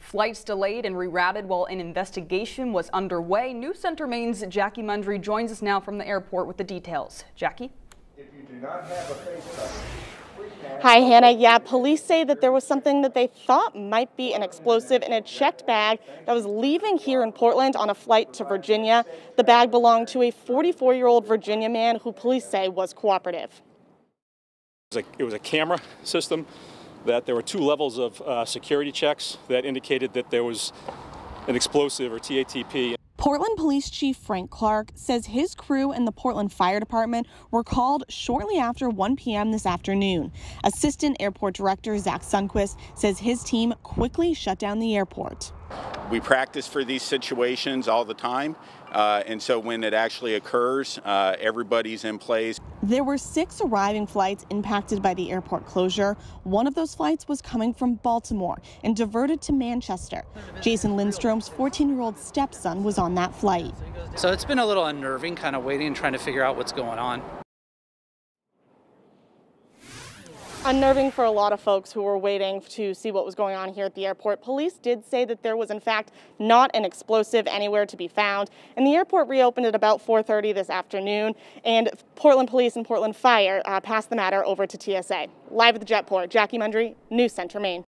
Flights delayed and rerouted while an investigation was underway. News Center Maine's Jackie Mundry joins us now from the airport with the details. Jackie? If you do not have a Hi, Hannah. Yeah, police say that there was something that they thought might be an explosive in a checked bag that was leaving here in Portland on a flight to Virginia. The bag belonged to a 44 year old Virginia man who police say was cooperative. It was a, it was a camera system that there were two levels of uh, security checks that indicated that there was an explosive or TATP. Portland Police Chief Frank Clark says his crew and the Portland Fire Department were called shortly after 1 p.m. this afternoon. Assistant Airport Director Zach Sundquist says his team quickly shut down the airport. We practice for these situations all the time, uh, and so when it actually occurs, uh, everybody's in place. There were six arriving flights impacted by the airport closure. One of those flights was coming from Baltimore and diverted to Manchester. Jason Lindstrom's 14 year old stepson was on that flight. So it's been a little unnerving, kind of waiting and trying to figure out what's going on. Unnerving for a lot of folks who were waiting to see what was going on here at the airport. Police did say that there was in fact not an explosive anywhere to be found and the airport reopened at about 4.30 this afternoon and Portland Police and Portland Fire uh, passed the matter over to TSA. Live at the Jetport, Jackie Mundry, News Center, Maine.